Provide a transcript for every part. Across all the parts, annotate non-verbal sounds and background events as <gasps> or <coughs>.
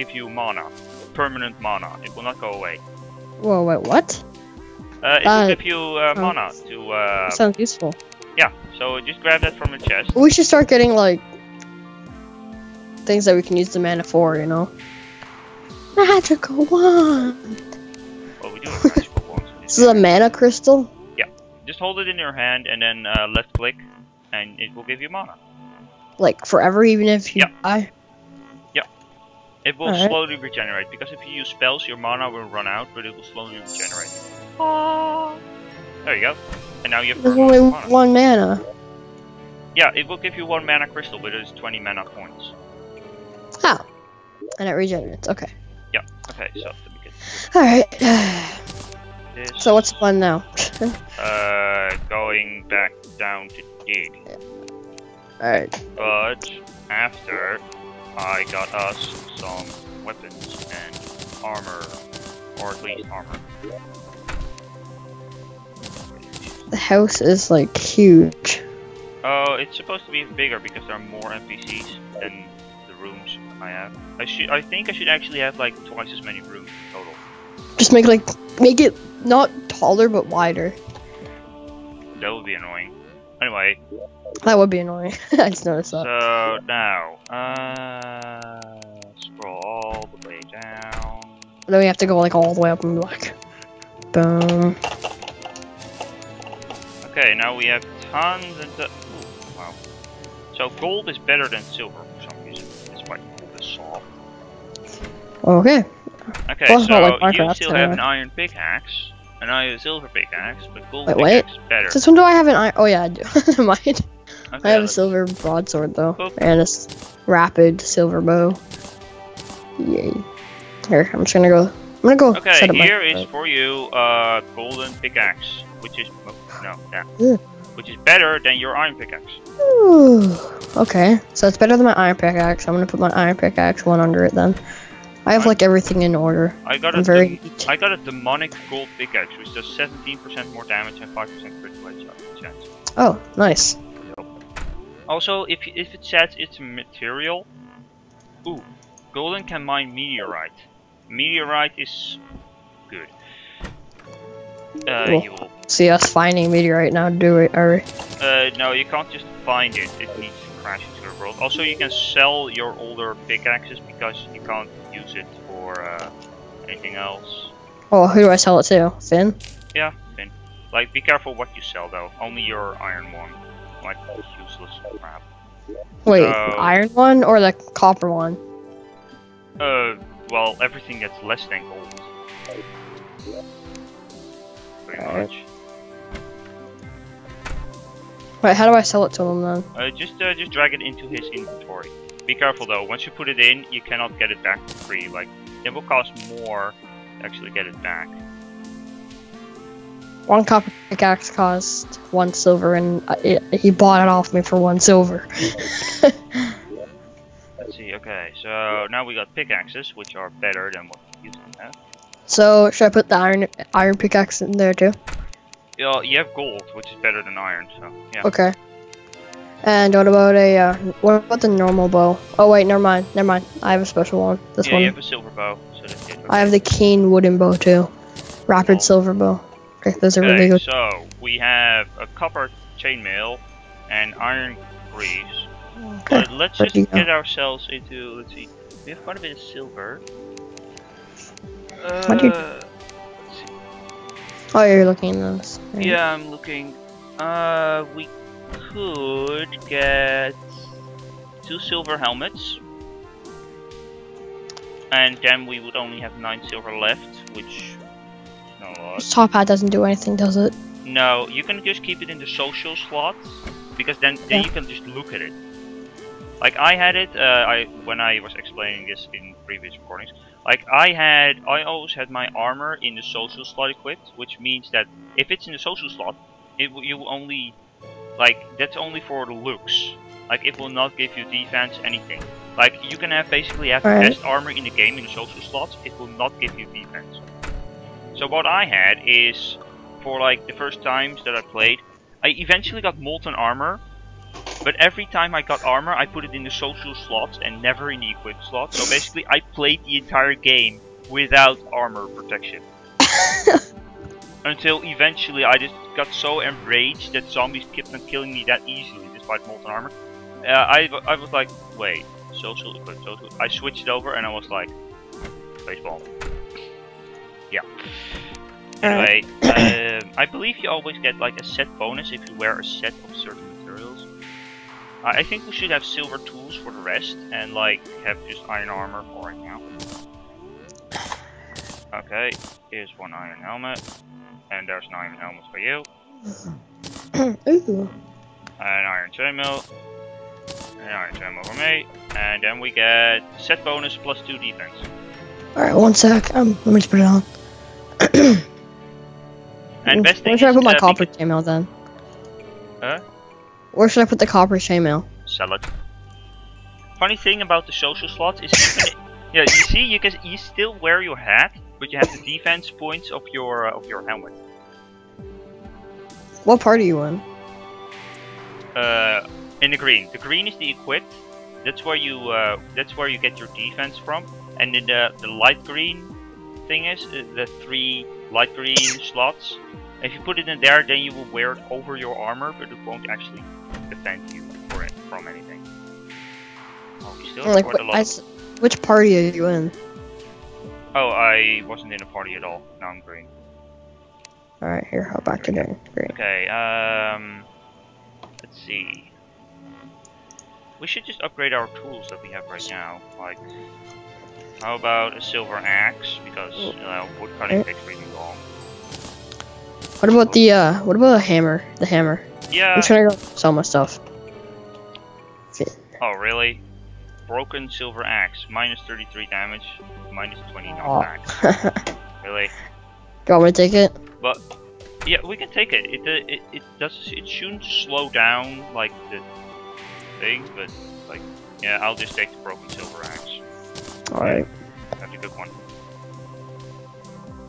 give you mana, permanent mana. It will not go away. Whoa, wait, what? Uh, it Uh, will give you uh, oh. mana to. Uh, sounds useful. yeah. So just grab that from the chest. We should start getting like things that we can use the mana for, you know. Magical wand. Well, we do have magical <laughs> wands. This is a mana crystal. Yeah, just hold it in your hand and then uh, left click, and it will give you mana. Like forever, even if you Yeah. die. It will Alright. slowly regenerate because if you use spells, your mana will run out, but it will slowly regenerate. There you go. And now you have only mana. one mana. Yeah, it will give you one mana crystal, but it is 20 mana points. Oh. And it regenerates. Okay. Yeah. Okay, so let me get Alright. <sighs> this. so what's the plan now? <laughs> Uh, going back down to dig. Alright. But after I got us some weapons and armor, or at least armor. The house is like huge. Oh, it's supposed to be bigger because there are more NPCs than the rooms I have. I should, I think I should actually have like twice as many rooms total. Just make like make it not taller but wider. That would be annoying. Anyway, That would be annoying. <laughs> I just noticed that. so now, uh, scroll all the way down. then we have to go like all the way up and like, boom. Okay, now we have tons and to Ooh, wow. So gold is better than silver for some reason. It's this saw. Okay. Okay, Well, so like you still have an iron pickaxe, and I have a silver pickaxe, but gold Wait, wait. pickaxe is better. Since when do I have an iron? Oh yeah, I do. <laughs> Never mind. Okay, I have a silver broadsword though, and a s- rapid silver bow. Yay! Here, I'm just gonna go. I'm gonna go Okay, set up my. here is for you uh golden pickaxe, which is oh, no, yeah, Ugh. which is better than your iron pickaxe. Ooh, okay, so it's better than my iron pickaxe. I'm gonna put my iron pickaxe one under it then. I have Right. like everything in order. I got I'm a very. I got a demonic gold pickaxe, which does 17% more damage and 5% critical headshot chance. Oh, nice. Also, if if it says it's material, ooh, golden can mine meteorite. Meteorite is good. Uh, Cool. you will. See us finding meteorite now. Do it, or Uh, no, you can't just find it. It needs to crash into the world. Also, you can sell your older pickaxes because you can't use it for uh, anything else. oh, who do I sell it to? Finn. Yeah, Finn. Like, be careful what you sell though. Only your iron one. Like, useless crap. Wait, So- iron one or the copper one? Uh, well, everything gets less than gold. Pretty Alright. much. Wait, how do I sell it to him then? Uh, just uh, just drag it into his inventory. Be careful though. Once you put it in, you cannot get it back for free. Like, it will cost more to actually get it back. One copper pickaxe cost one silver, and uh, it, he bought it off me for one silver. <laughs> Let's see. Okay, so now we got pickaxes, which are better than what we used to have. so should I put the iron iron pickaxe in there too? Yeah, you have gold, which is better than iron. So yeah. Okay. And what about a uh, what about the normal bow? Oh wait, never mind, never mind. I have a special one. This yeah, one. you have a silver bow, so that's it. I have the keen wooden bow too. Rapid silver bow. Okay, those are really good. so we have a copper chainmail and iron greaves. Okay. But let's just get ourselves into. Let's see. We have quite a bit of silver. Uh, What do you- let's see. Oh, you're looking at this. right? Yeah, I'm looking. Uh, we could get two silver helmets, and then we would only have nine silver left, which is not a lot. This top hat doesn't do anything, does it? No, you can just keep it in the social slots because then, then Yeah. you can just look at it. Like I had it, uh, I when I was explaining this in previous recordings. Like I had, I always had my armor in the social slot equipped, which means that if it's in the social slot, it will, you only, like that's only for the looks. Like it will not give you defense, anything. Like you can have basically have the best armor in the game in the social slots, it will not give you defense. So what I had is for like the first times that I played, I eventually got molten armor, But every time I got armor, I put it in the social slots and never in the equip slot. So basically, I played the entire game without armor protection. <laughs> Until eventually, I just got so enraged that zombies kept on killing me that easily, despite molten armor. Uh, I, I was like, wait, social equipped, social. I switched it over and I was like, baseball. Yeah. Anyway, <clears throat> um, I believe you always get like a set bonus if you wear a set of certain materials. I I think we should have silver tools for the rest and like have just iron armor for right now. Okay, here's one iron helmet. And there's an iron helmet for you. <clears throat> Ooh. An iron chainmail. An iron chainmail for me. And then we get set bonus plus 2 defense. Alright, one sec. Um, let me just put it on. And best thing Where should I put my copper chainmail then? Huh? Where should I put the copper chainmail? Sell it. Funny thing about the social slots is you can, <laughs> yeah, you see, you can you still wear your hat, but you have the defense points of your uh, of your helmet. What part are you in? Uh, in the green. The green is the equipped. That's where you uh, that's where you get your defense from. And in the the light green thing is uh, the three light green slots. If you put it in there, then you will wear it over your armor, but it won't actually defend you for it, from anything. Oh, you still Like, quite a lot. Which party are you in? Oh, I wasn't in a party at all. Now I'm green. Alright, here, hop back to. Green. Okay, um... Let's see. We should just upgrade our tools that we have right now. Like, how about a silver axe? Because, you know, wood cutting takes really long. What about the, uh, what about a hammer? The hammer. Yeah, I'm trying to go sell my stuff. oh really? Broken silver axe. Minus 33 damage, minus 20 Aw. knockback. <laughs> Really? Do you want me to take it? Yeah, we can take it. It, uh, it, it does. It shouldn't slow down like the thing, but like, yeah, I'll just take the broken silver axe. Alright. That's a good one.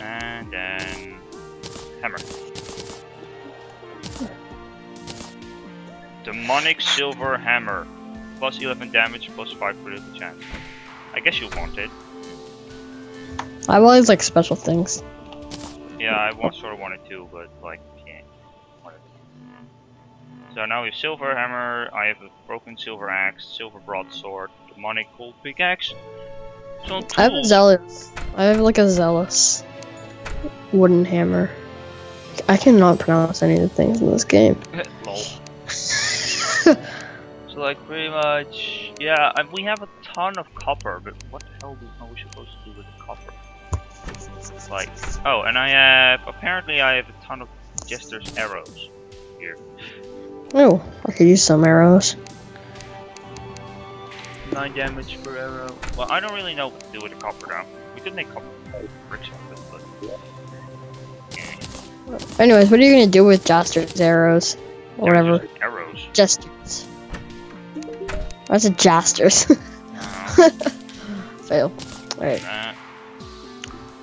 And then hammer. Demonic silver hammer. Plus 11 damage, plus 5 critical chance. I guess you want it. I these, like, special things. Yeah, I want, sort of wanted to, but like, can't. Whatever. So now we have silver hammer. I have a broken silver axe, silver broadsword, demonic gold pickaxe. So I have a zealous. I have, like, a zealous wooden hammer. I cannot pronounce any of the things in this game. <laughs> <laughs> So like pretty much, yeah. We have a ton of copper, but what the hell do, are we supposed to do with the copper? It's like, oh, and I have apparently I have a ton of jester's arrows here. oh, I could use some arrows. Nine damage per arrow. Well, I don't really know what to do with the copper now. We could make copper bricks out of it, but Anyways, what are you gonna do with Jaster's arrows? Or they're whatever. just Arrows. Jesters. That's a Jasters. <laughs> Fail. Alright. uh,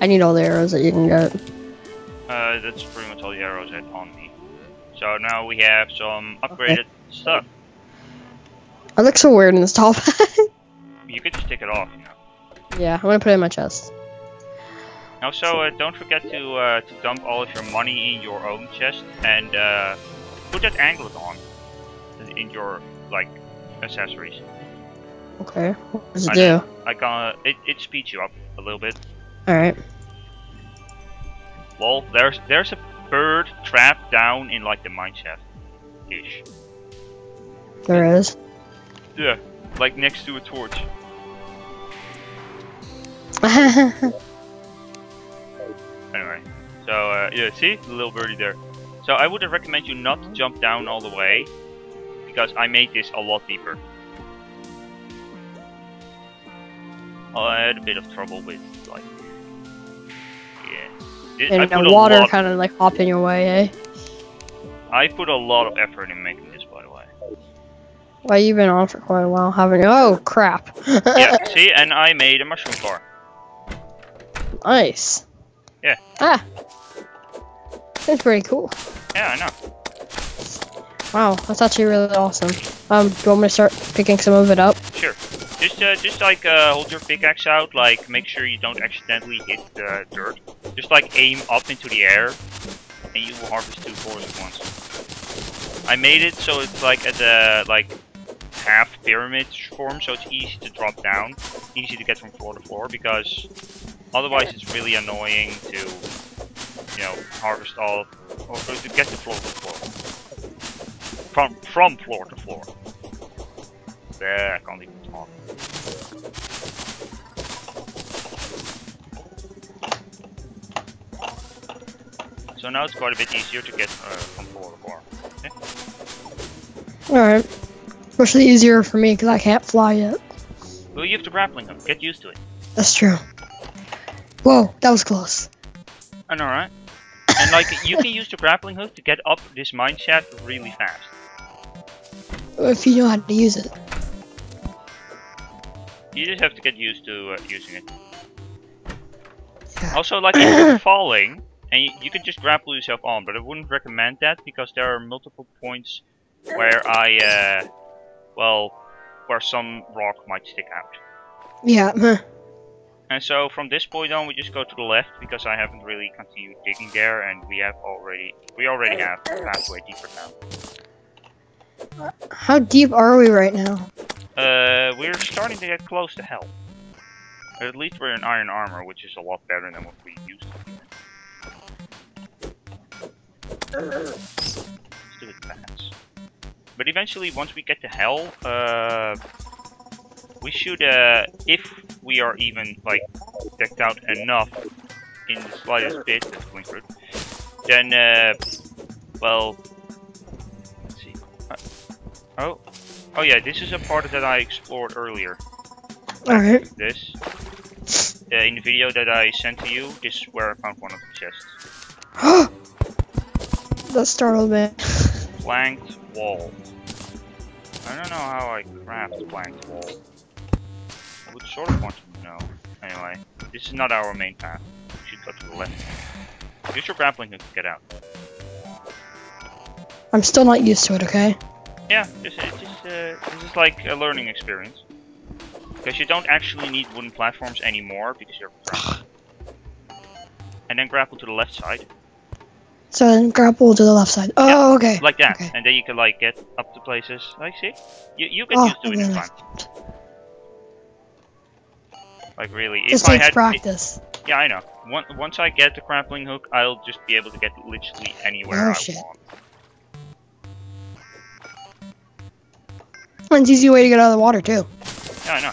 I need all the arrows that you can get. uh, that's pretty much all the arrows I had on me. So now we have some upgraded stuff. I look so weird in this top hat. <laughs> You could just take it off, you know. yeah, I'm gonna put it in my chest. Also, uh, don't forget to uh, to dump all of your money in your own chest and uh, put that anklet on in your like accessories. Okay. What does it I do? Like uh, it it speeds you up a little bit. Alright. Well, there's there's a bird trapped down in like the mine shaft, ish. There is. Yeah, like next to a torch. <laughs> Anyway, so uh, yeah, see the little birdie there. So I would recommend you not to jump down all the way because I made this a lot deeper. I had a bit of trouble with like, yeah. This, and put the a water kind of like hop in your way, eh? I put a lot of effort in making Well, you've been on for quite a while, haven't you? Oh, crap. yeah, <laughs> see, and I made a mushroom farm. nice. Yeah. Ah. That's pretty cool. Yeah, I know. Wow, that's actually really awesome. Um, do you want me to start picking some of it up? Sure. Just, uh, just like uh, hold your pickaxe out. Like, make sure you don't accidentally hit the dirt. Just like aim up into the air, and you will harvest two cores at once. I made it so it's like at the like half pyramid form, so it's easy to drop down, easy to get from floor to floor. Because otherwise, it's really annoying to, you know, harvest all or to get to floor to floor from from floor to floor. There, I can't even talk. So now it's quite a bit easier to get uh, from floor to floor. Okay? Alright. Especially easier for me because I can't fly yet. Well, you have the grappling hook. Get used to it. That's true. Whoa, that was close. I know, right? and like, you can use the grappling hook to get up this mine shaft really fast. If you know how to use it. You just have to get used to uh, using it. Yeah. Also, like, if you're <coughs> falling, and you, you can just grapple yourself on, but I wouldn't recommend that because there are multiple points where I, uh, well, where some rock might stick out. Yeah. <laughs> And so from this point on, we just go to the left because I haven't really continued digging there, and we have already we already have a pathway deeper now. How deep are we right now? Uh, we're starting to get close to hell. At least we're in iron armor, which is a lot better than what we used to. be. Let's do it fast. But eventually, once we get to hell, uh, we should, uh, if we are even like decked out enough in the slightest bit, that's going through, then, uh, well, let's see. Uh, oh, oh yeah, this is a part that I explored earlier. Alright. This. Uh, in the video that I sent to you, this is where I found one of the chests. <gasps> that startled me. <laughs> Planked wall. I don't know how I craft planked wall. I would sort of want to know. Anyway, this is not our main path. We should go to the left. Use your grappling hook to get out. I'm still not used to it, okay? Yeah, this is just uh, this is like a learning experience. Because you don't actually need wooden platforms anymore because you're and then grapple to the left side, So then grapple to the left side. Oh, okay. like that, Okay. and then you can like get up to places. Like, see, you you get Oh, used to it in time. Like really, This if I takes had, practice. yeah, I know. Once once I get the grappling hook, I'll just be able to get literally anywhere Oh, I shit. want. And it's an easy way to get out of the water, too. Yeah, I know.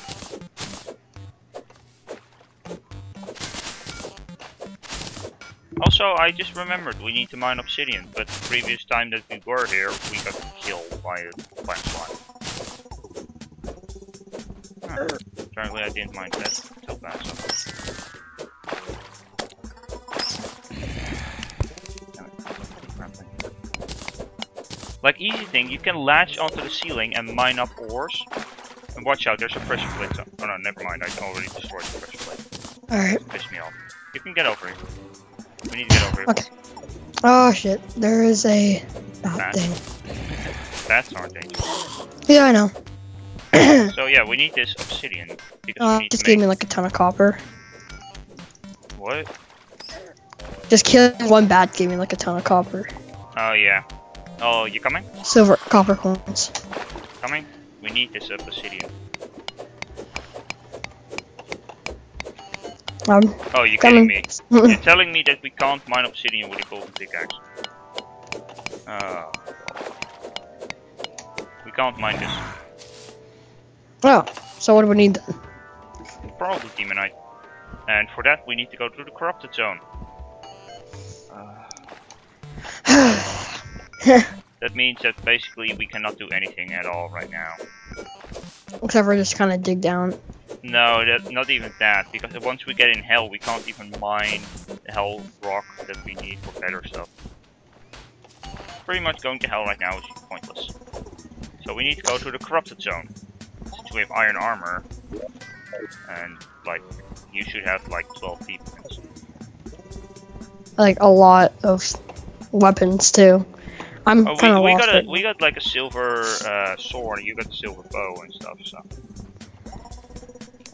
Also, I just remembered we need to mine obsidian, but the previous time that we were here, we got killed by a plant. Huh. Apparently I didn't mind that too bad, so. Damn it. Grappling. Like easy thing, you can latch onto the ceiling and mine up ores. And watch out, there's a pressure plate. Oh no, never mind. I already destroyed the pressure plate. Alright. Pissed me off. You can get over here. We need to get over here. Okay. Oh, shit. There is a bad Bad. thing. That's aren't dangerous. Yeah, I know. <clears throat> So yeah, we need this obsidian because Uh, we need just gave me like a ton of copper. what? Just killing one bat gave me like a ton of copper. Oh yeah. Oh, you coming? Silver, copper coins. Coming? We need this obsidian. Um, Oh, you're kidding me. <laughs> You're telling me that we can't mine obsidian with a golden pickaxe. Oh. We can't mine this. oh, so what do we need then? Probably demonite. And for that we need to go through the corrupted zone. Uh, <sighs> that means that basically we cannot do anything at all right now. Except for just kind of dig down. No, that, not even that, because once we get in hell, we can't even mine the hell rock that we need for better stuff. Pretty much going to hell right now is pointless. So we need to go to the corrupted zone. Since we have iron armor, and like, you should have like 12 defense. Like a lot of weapons too. I'm Oh, kind we, of we lost. got a we got like a silver uh, sword, you got the silver bow and stuff. So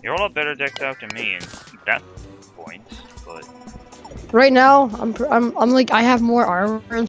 you're a lot better decked out than me in that point. But Right now, I'm I'm I'm like I have more armor